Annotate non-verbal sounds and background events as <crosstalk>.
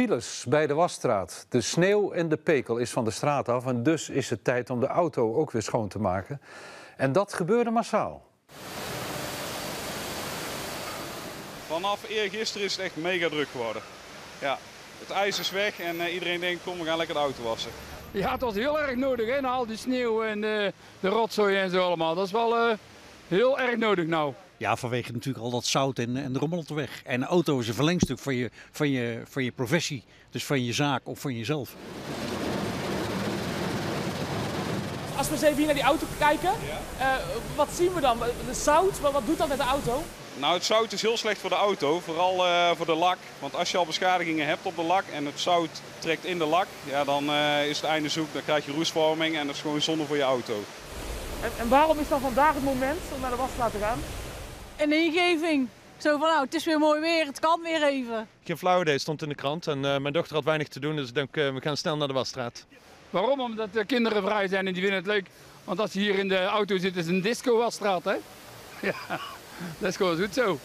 Files bij de wasstraat. De sneeuw en de pekel is van de straat af en dus is het tijd om de auto ook weer schoon te maken. En dat gebeurde massaal. Vanaf eergisteren is het echt mega druk geworden. Ja, het ijs is weg en uh, iedereen denkt kom we gaan lekker de auto wassen. Ja, het was heel erg nodig hè, na al die sneeuw en uh, de rotzooi en zo allemaal. Dat is wel uh, heel erg nodig nou. Ja, vanwege natuurlijk al dat zout en, en de rommel op de weg. En de auto is een verlengstuk van je, van, je, van je professie, dus van je zaak of van jezelf. Als we eens even hier naar die auto kijken, ja. uh, wat zien we dan? De zout, wat, wat doet dat met de auto? Nou, het zout is heel slecht voor de auto, vooral uh, voor de lak. Want als je al beschadigingen hebt op de lak en het zout trekt in de lak, ja, dan uh, is het einde zoek. Dan krijg je roestvorming en dat is gewoon zonde voor je auto. En, en waarom is dan vandaag het moment om naar de wasstraat te gaan? Een ingeving. Zo van, nou, het is weer mooi weer, het kan weer even. Geen flauw idee, stond in de krant. En uh, mijn dochter had weinig te doen, dus ik denk, uh, we gaan snel naar de wasstraat. Waarom? Omdat de kinderen vrij zijn en die vinden het leuk. Want als je hier in de auto zit, is het een disco-wasstraat, hè? <laughs> Ja, dat is gewoon goed zo.